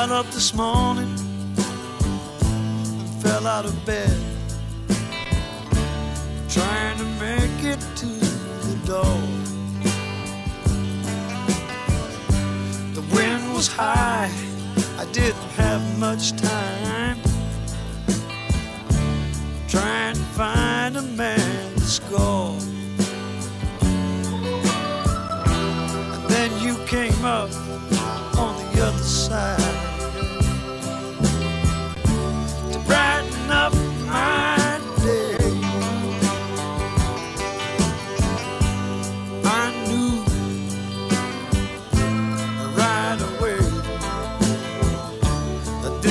Got up this morning and fell out of bed, trying to make it to the door. The wind was high, I didn't have much time. Trying to find a man to score. And then you came up on the other side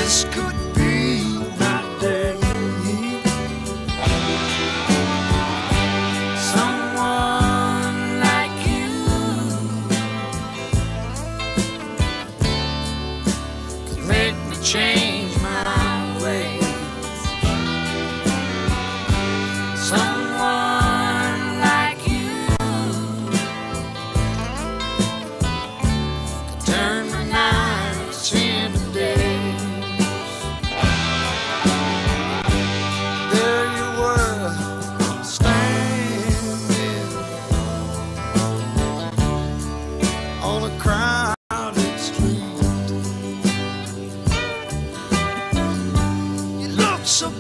this could be my day. Someone like you could make me change my ways. So